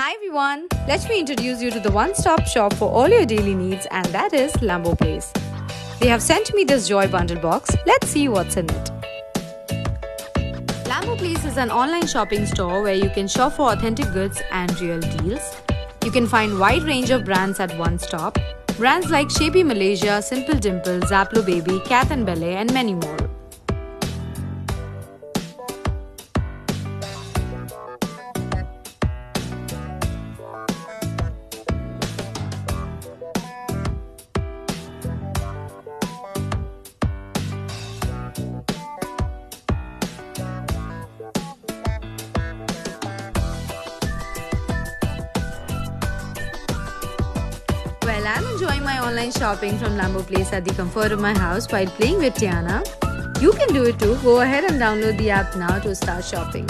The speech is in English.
Hi everyone, let me introduce you to the one stop shop for all your daily needs, and that is Lamboplace. They have sent me this Joy Bundle box. Let's see what's in it. Lamboplace is an online shopping store where you can shop for authentic goods and real deals. You can find wide range of brands at one stop. Brands like Shapey Malaysia, Simple Dimple, Zaplo Baby, Kath and Belle, and many more. I'm enjoying my online shopping from Lamboplace at the comfort of my house while playing with Tiana. You can do it too. Go ahead and download the app now to start shopping.